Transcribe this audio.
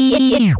Bye.